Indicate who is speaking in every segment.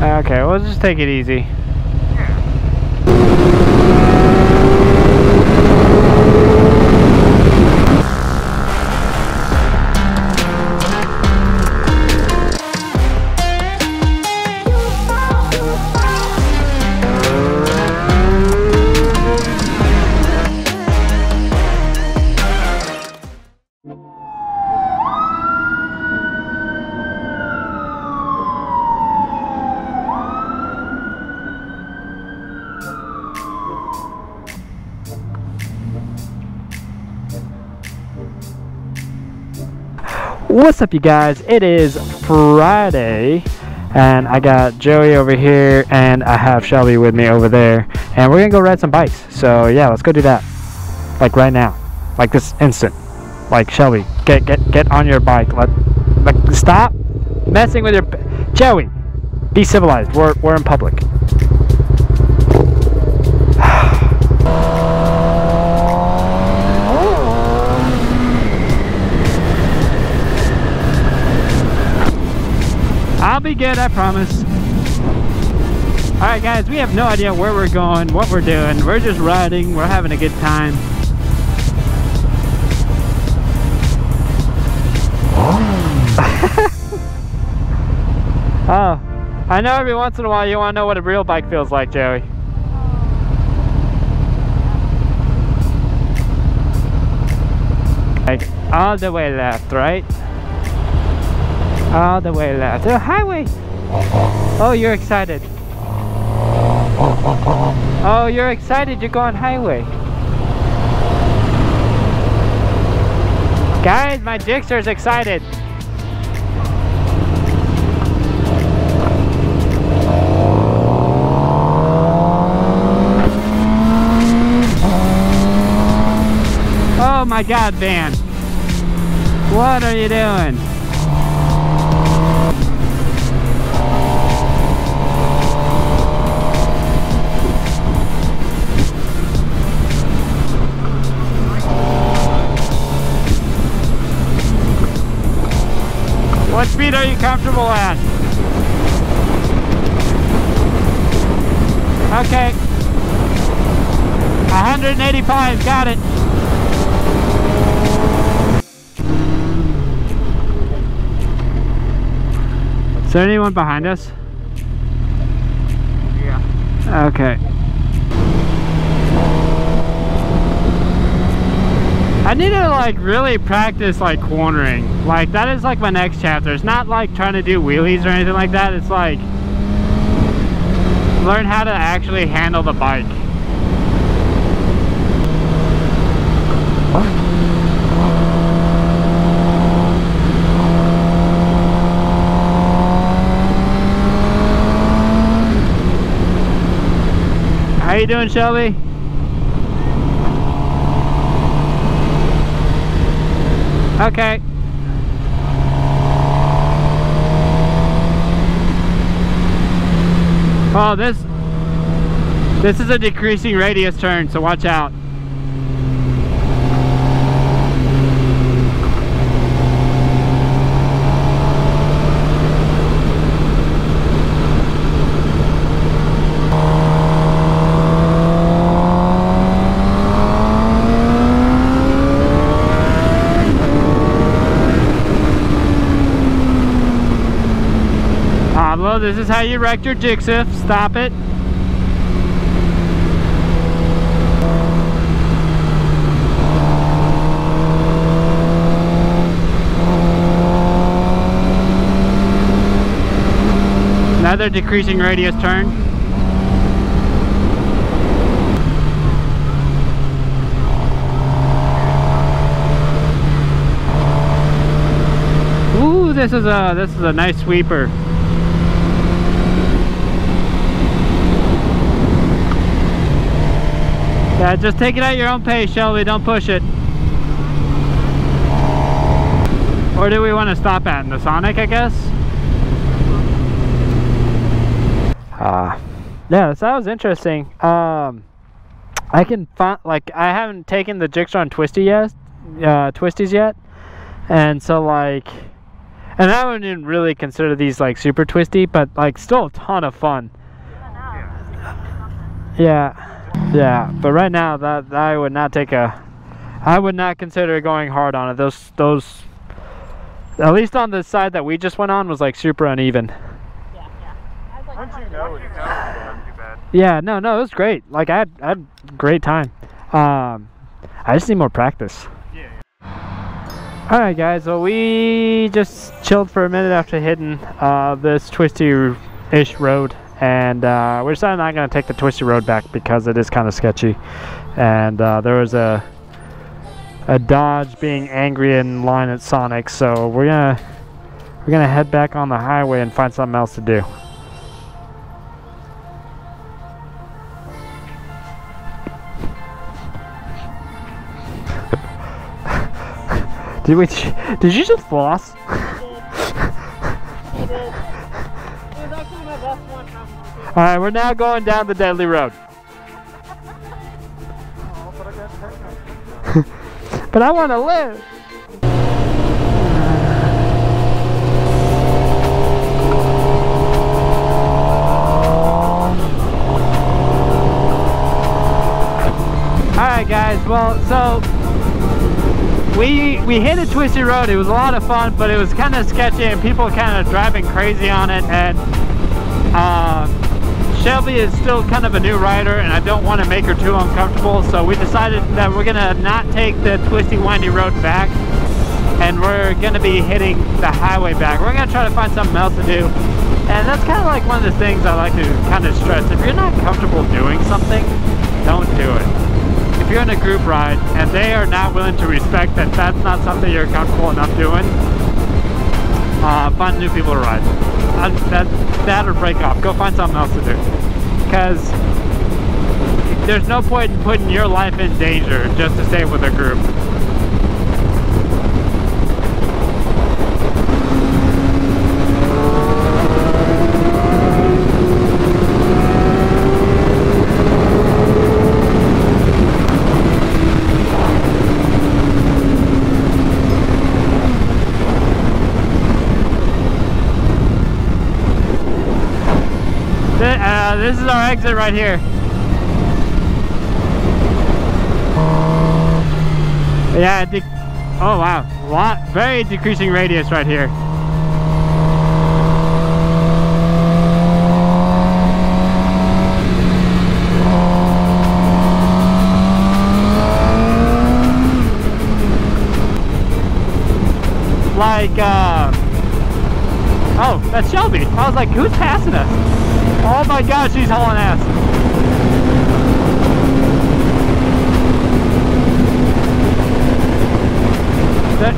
Speaker 1: Okay, we'll just take it easy. What's up you guys? It is Friday and I got Joey over here and I have Shelby with me over there and we're gonna go ride some bikes. So yeah, let's go do that. Like right now. Like this instant. Like Shelby, get get get on your bike. Let like stop messing with your Joey. Be civilized. We're we're in public. Be good, I promise. Alright guys, we have no idea where we're going, what we're doing. We're just riding, we're having a good time. oh, I know every once in a while you want to know what a real bike feels like, Joey. Like, all the way left, right? All the way left. The highway! Oh, you're excited. Oh, you're excited. You're going highway. Guys, my Gixxer's excited. Oh my god, Van. What are you doing? What speed are you comfortable at? Okay. 185, got it. Is there anyone behind us?
Speaker 2: Yeah.
Speaker 1: Okay. I need to like really practice like cornering. Like that is like my next chapter. It's not like trying to do wheelies or anything like that. It's like learn how to actually handle the bike. How you doing, Shelby? Okay. Oh, this this is a decreasing radius turn, so watch out. This is how you wrecked your Gixxer. Stop it. Another decreasing radius turn. Ooh, this is a this is a nice sweeper. Yeah, just take it at your own pace, Shelby. Don't push it. Or do we want to stop at? In the Sonic, I guess? Ah. Uh, yeah, so that was interesting. Um, I can find, like, I haven't taken the Gixxer on Twisty yet, uh, Twisties yet. And so, like, And I wouldn't really consider these like super twisty, but like still a ton of fun. Yeah, yeah. But right now, that I would not take a, I would not consider going hard on it. Those those, at least on the side that we just went on was like super uneven.
Speaker 2: Yeah, yeah. I was like,
Speaker 3: Once you know, you know. It wasn't too bad.
Speaker 1: Yeah, no, no, it was great. Like I had, I had great time. Um, I just need more practice.
Speaker 3: Yeah.
Speaker 1: All right, guys. Well, we just chilled for a minute after hitting uh, this twisty-ish road, and uh, we're decided not going to take the twisty road back because it is kind of sketchy. And uh, there was a a Dodge being angry in line at Sonic, so we're gonna we're gonna head back on the highway and find something else to do. Did we? Did you just floss? All right, we're now going down the deadly road.
Speaker 3: But I
Speaker 1: want to live. All right, guys. Well, so we we hit a twisty road. It was a lot of fun, but it was kind of sketchy, and people kind of driving crazy on it. And um, Shelby is still kind of a new rider, and I don't want to make her too uncomfortable. So we decided that we're gonna not take the twisty, windy road back, and we're gonna be hitting the highway back. We're gonna try to find something else to do. And that's kind of like one of the things I like to kind of stress. If you're not comfortable doing something, don't do it if you're in a group ride and they are not willing to respect that that's not something you're comfortable enough doing, uh, find new people to ride. That, that or break off. Go find something else to do. Because there's no point in putting your life in danger just to stay with a group. Exit right here. Yeah, oh wow, lot, very decreasing radius right here. Like, uh, oh, that's Shelby. I was like, who's passing us? Oh my gosh, she's hauling ass. That-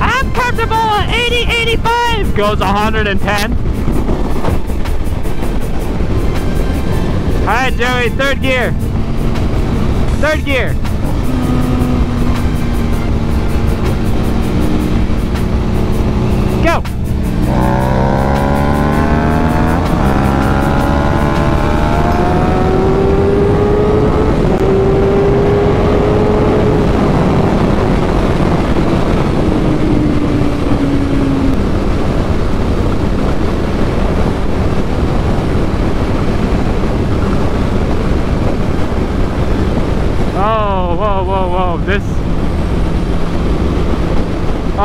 Speaker 1: I'm comfortable at 80, 85. Goes 110. All right, Joey, third gear. Third gear.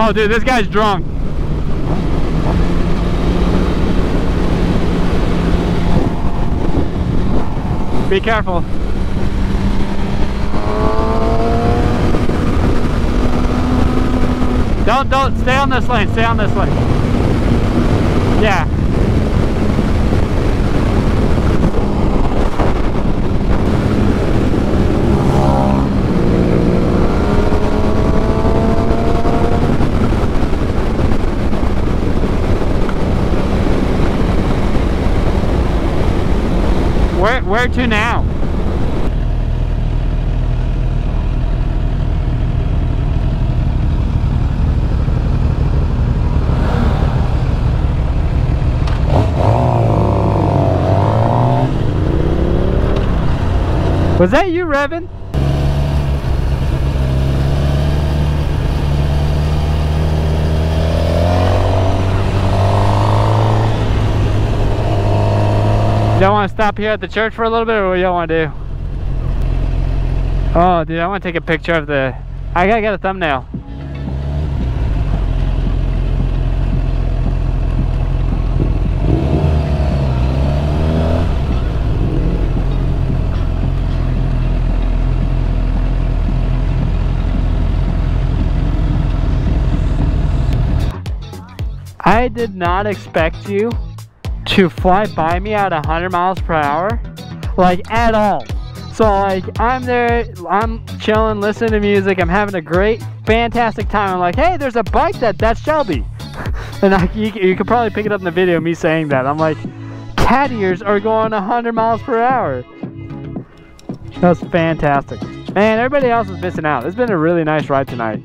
Speaker 1: Oh, dude, this guy's drunk. Be careful. Don't, don't, stay on this lane, stay on this lane. Yeah. Where, to now? Was that you, Revan? Y'all want to stop here at the church for a little bit, or what y'all want to do? Oh, dude, I want to take a picture of the. I gotta get a thumbnail. I did not expect you to fly by me at 100 miles per hour, like at all. So like I'm there, I'm chilling, listening to music, I'm having a great, fantastic time. I'm like, hey, there's a bike that that's Shelby, and I, you, you could probably pick it up in the video me saying that. I'm like, cat ears are going 100 miles per hour. That's fantastic. Man, everybody else is missing out. It's been a really nice ride tonight.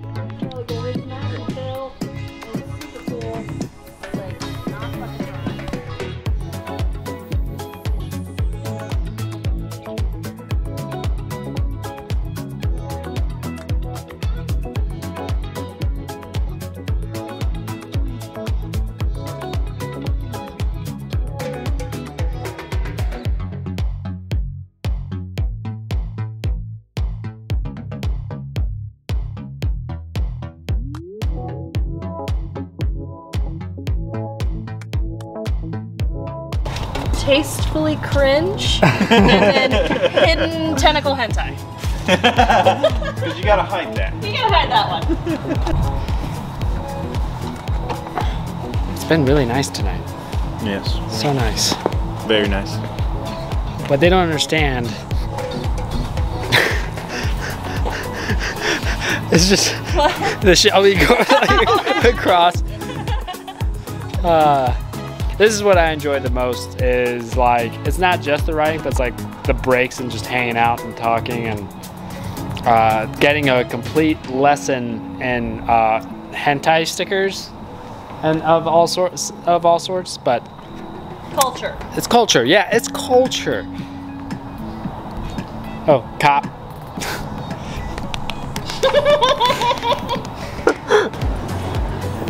Speaker 2: Tastefully cringe and then hidden tentacle hentai.
Speaker 4: Because you gotta hide that.
Speaker 2: You gotta hide that one.
Speaker 1: It's been really nice tonight.
Speaker 4: Yes.
Speaker 1: So nice.
Speaker 4: Very nice.
Speaker 1: But they don't understand it's just the Shelby going like, across. Uh, this is what I enjoy the most is like it's not just the riding, but it's like the breaks and just hanging out and talking and uh, getting a complete lesson in uh, hentai stickers and of all sorts of all sorts, but
Speaker 2: Culture.
Speaker 1: it's culture. Yeah, it's culture. Oh, cop.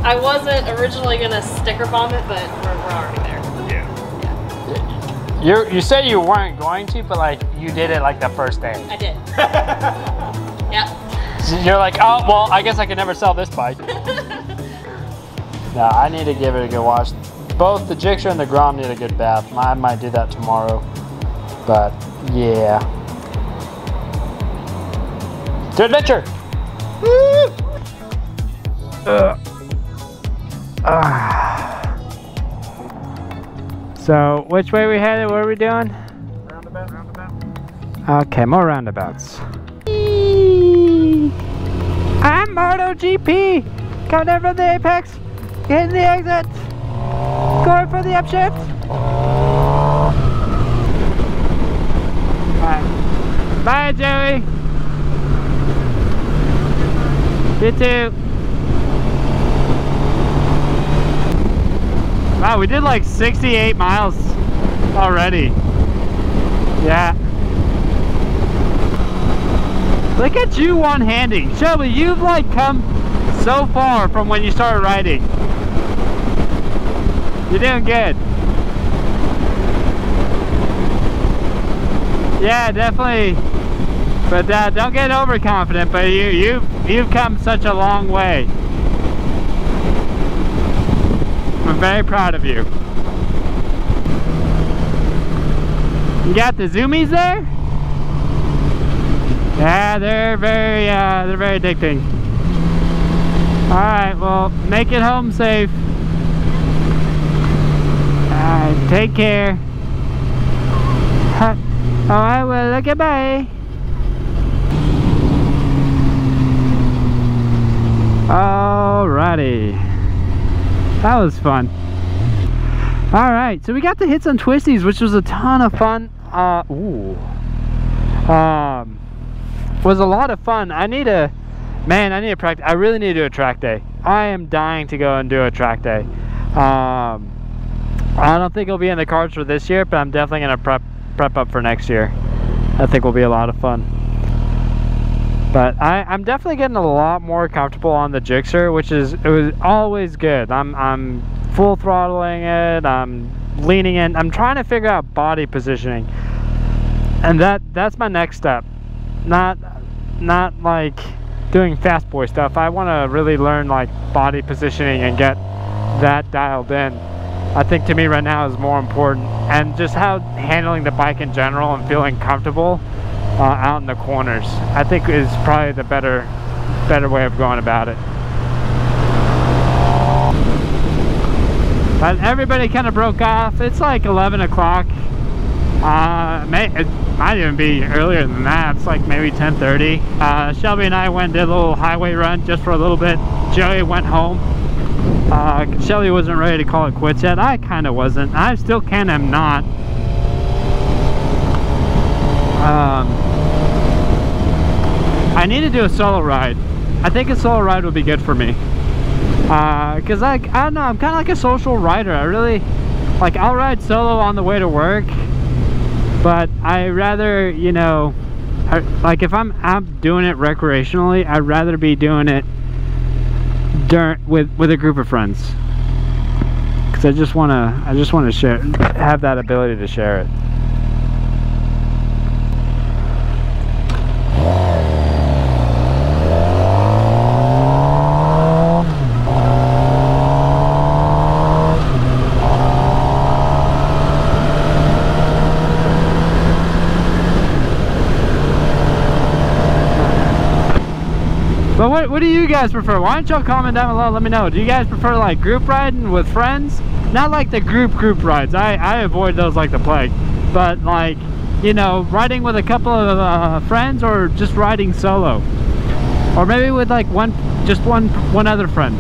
Speaker 2: I wasn't originally gonna sticker bomb it, but we're, we're already there.
Speaker 4: Yeah.
Speaker 1: You you said you weren't going to, but like you did it like the first day.
Speaker 2: I did. yep.
Speaker 1: You're like, oh well, I guess I could never sell this bike. no, I need to give it a good wash. Both the Gixxer and the Grom need a good bath. I might do that tomorrow. But yeah. To adventure! Woo! Ugh. Ah. So, which way we headed? What are we doing?
Speaker 3: Roundabout, roundabout.
Speaker 1: Okay, more roundabouts. I'm MotoGP! Coming down from the apex, getting the exit, going for the upshift. Bye. Bye, Joey. You too. Wow, we did like 68 miles already. Yeah. Look at you one-handing. Shelby, you've like come so far from when you started riding. You're doing good. Yeah, definitely. But uh, don't get overconfident. But you, you've you've come such a long way. I'm very proud of you. You got the zoomies there? Yeah, they're very, uh, they're very addicting. All right, well, make it home safe. All right, take care. All right, well, okay, bye. Alrighty. That was fun. Alright, so we got to hit some twisties, which was a ton of fun. Uh, ooh. Um, was a lot of fun. I need a, man, I need to practice. I really need to do a track day. I am dying to go and do a track day. Um, I don't think it'll be in the cards for this year, but I'm definitely gonna prep prep up for next year. I think will be a lot of fun. But I, I'm definitely getting a lot more comfortable on the Gixxer, which is it was always good. I'm I'm full throttling it. I'm leaning in. I'm trying to figure out body positioning, and that that's my next step. Not not like doing fast boy stuff. I want to really learn like body positioning and get that dialed in. I think to me right now is more important, and just how handling the bike in general and feeling comfortable uh, out in the corners. I think is probably the better better way of going about it. But everybody kind of broke off. It's like 11 o'clock. Uh, may, it might even be earlier than that. It's like maybe 10:30. Uh, Shelby and I went did a little highway run just for a little bit. Joey went home. Uh, Shelby wasn't ready to call it quits yet. I kind of wasn't. I still can am not. Um, I need to do a solo ride. I think a solo ride would be good for me. Uh, cause I, I don't know, I'm kind of like a social rider. I really, like I'll ride solo on the way to work, but I rather, you know, I, like if I'm, I'm doing it recreationally, I'd rather be doing it during, with, with a group of friends. Cause I just wanna, I just wanna share, have that ability to share it. But what, what do you guys prefer? Why don't y'all comment down below? Let me know. Do you guys prefer like group riding with friends? Not like the group group rides. I, I avoid those like the plague. But like, you know, riding with a couple of uh, friends or just riding solo. Or maybe with like one, just one, one other friend.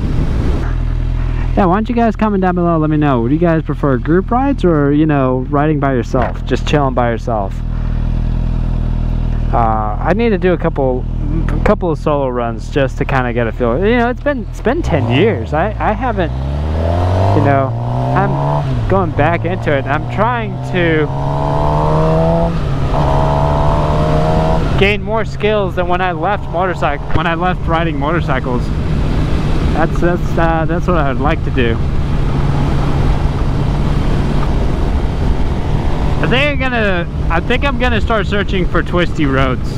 Speaker 1: Yeah, why don't you guys comment down below? Let me know. Do you guys prefer group rides or, you know, riding by yourself? Just chilling by yourself? Uh, I need to do a couple a couple of solo runs just to kind of get a feel. You know, it's been it's been 10 years. I I haven't you know, I'm going back into it. I'm trying to gain more skills than when I left motorcycle when I left riding motorcycles. That's that's uh, that's what I would like to do. Think I'm gonna I think I'm gonna start searching for twisty roads.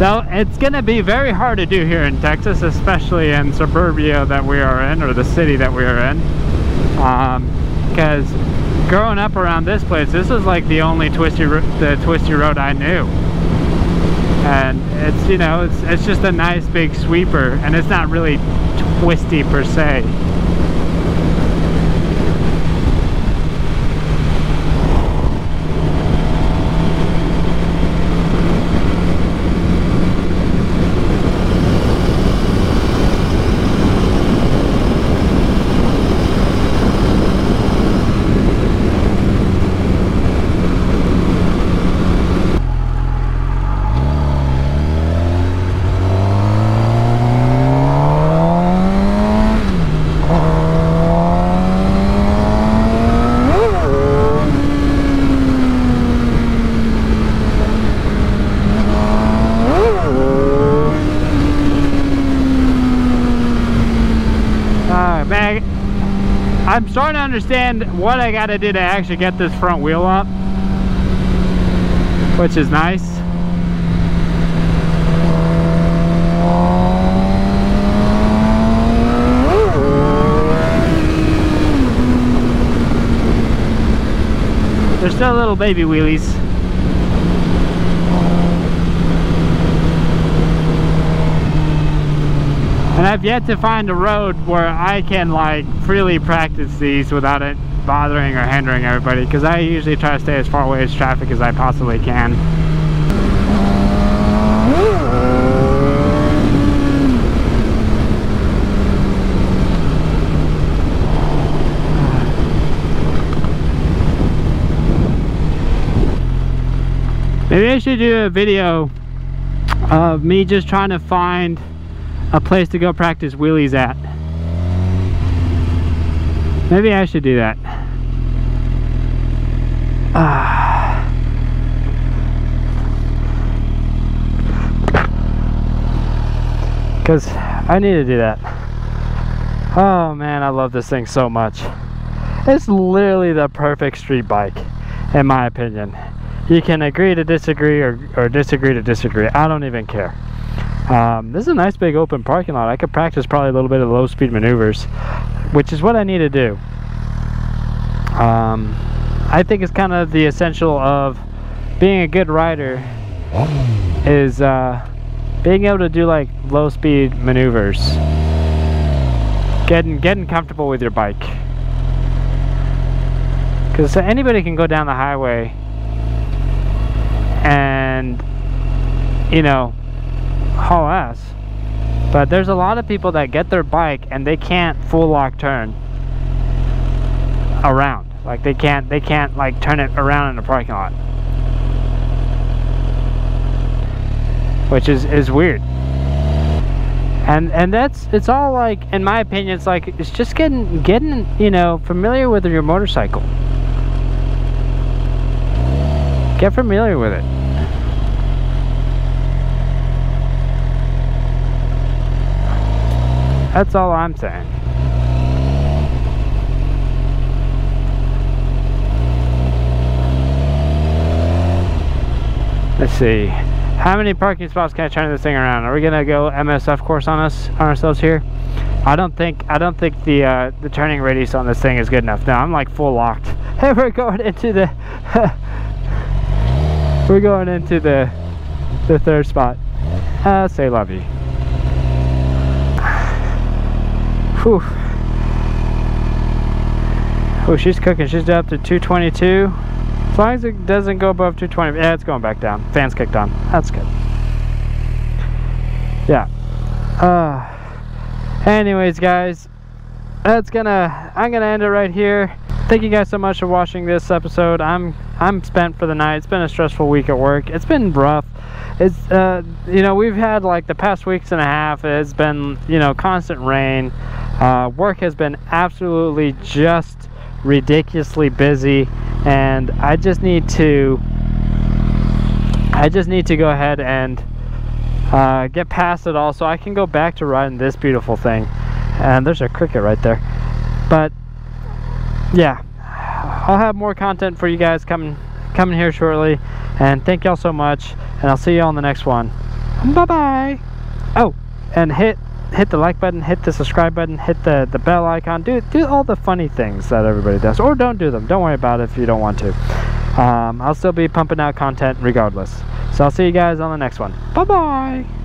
Speaker 1: Though it's gonna be very hard to do here in Texas, especially in suburbia that we are in, or the city that we are in. Um, because growing up around this place, this is like the only twisty the twisty road I knew. And it's you know it's it's just a nice big sweeper, and it's not really twisty per se. Alright, man. I'm starting to understand what I gotta do to actually get this front wheel up. Which is nice. They're still little baby wheelies. And I've yet to find a road where I can like freely practice these without it bothering or hindering everybody because I usually try to stay as far away as traffic as I possibly can. Maybe I should do a video of me just trying to find a place to go practice wheelies at. Maybe I should do that. Ah. Because I need to do that. Oh man, I love this thing so much. It's literally the perfect street bike, in my opinion. You can agree to disagree or, or disagree to disagree. I don't even care. Um, this is a nice big open parking lot. I could practice probably a little bit of low speed maneuvers, which is what I need to do. Um, I think it's kind of the essential of being a good rider is uh, being able to do like low speed maneuvers. Getting getting comfortable with your bike. Because anybody can go down the highway and, you know, haul ass. But there's a lot of people that get their bike and they can't full lock turn around. Like they can't they can't like turn it around in the parking lot. Which is is weird. And and that's it's all like in my opinion it's like it's just getting getting, you know, familiar with your motorcycle. Get familiar with it. That's all I'm saying. Let's see. How many parking spots can I turn this thing around? Are we gonna go MSF course on us on ourselves here? I don't think I don't think the uh, the turning radius on this thing is good enough. Now I'm like full locked. Hey, we're going into the we're going into the the third spot. Uh, say love you. Whew. Oh, she's cooking. She's up to 222. As long as it doesn't go above 220. Yeah, it's going back down. Fans kicked on. That's good. Yeah. Uh, anyways, guys, that's gonna. I'm gonna end it right here. Thank you guys so much for watching this episode. I'm I'm spent for the night. It's been a stressful week at work. It's been rough. It's uh, you know we've had like the past weeks and a half. It's been you know constant rain. Uh, work has been absolutely just ridiculously busy, and I just need to. I just need to go ahead and uh, get past it all so I can go back to riding this beautiful thing. And there's a cricket right there. But yeah, I'll have more content for you guys coming coming here shortly. And thank y'all so much. And I'll see you on the next one. Bye bye. Oh, and hit hit the like button, hit the subscribe button, hit the the bell icon. Do do all the funny things that everybody does, or don't do them. Don't worry about it if you don't want to. Um, I'll still be pumping out content regardless. So I'll see you guys on the next one. Bye bye.